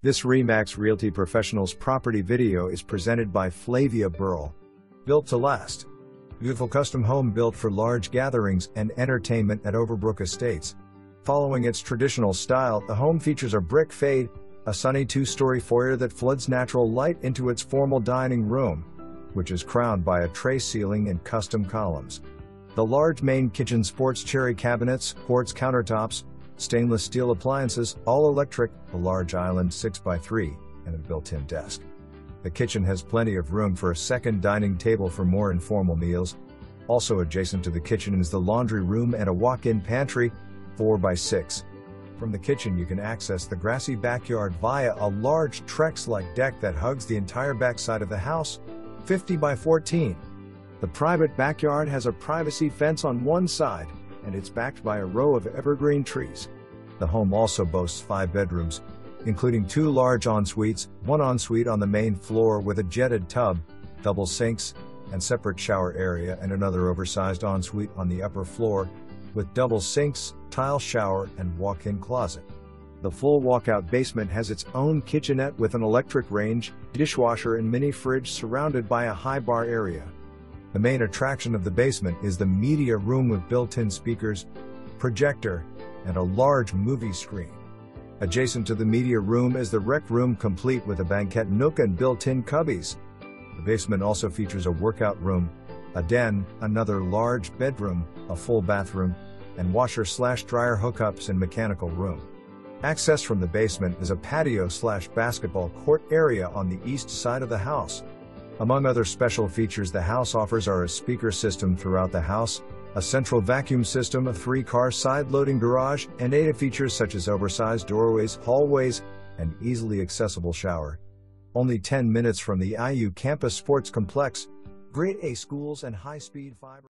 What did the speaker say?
This Remax Realty Professionals property video is presented by Flavia Burrell. Built to last. Beautiful custom home built for large gatherings and entertainment at Overbrook Estates. Following its traditional style, the home features a brick fade, a sunny two-story foyer that floods natural light into its formal dining room, which is crowned by a tray ceiling and custom columns. The large main kitchen sports cherry cabinets, quartz countertops, stainless steel appliances, all electric, a large island 6x3, and a built-in desk. The kitchen has plenty of room for a second dining table for more informal meals. Also adjacent to the kitchen is the laundry room and a walk-in pantry, 4x6. From the kitchen you can access the grassy backyard via a large Trex-like deck that hugs the entire backside of the house, 50 by 14. The private backyard has a privacy fence on one side, and it's backed by a row of evergreen trees. The home also boasts five bedrooms, including two large en-suites, one ensuite on the main floor with a jetted tub, double sinks, and separate shower area and another oversized ensuite on the upper floor, with double sinks, tile shower, and walk-in closet. The full walkout basement has its own kitchenette with an electric range, dishwasher and mini fridge surrounded by a high bar area. The main attraction of the basement is the media room with built-in speakers, projector, and a large movie screen. Adjacent to the media room is the rec room complete with a banquette nook and built-in cubbies. The basement also features a workout room, a den, another large bedroom, a full bathroom, and washer slash dryer hookups and mechanical room. Access from the basement is a patio slash basketball court area on the east side of the house. Among other special features the house offers are a speaker system throughout the house, a central vacuum system, a three-car side-loading garage, and data features such as oversized doorways, hallways, and easily accessible shower. Only 10 minutes from the IU Campus Sports Complex, Grade A schools and high-speed fiber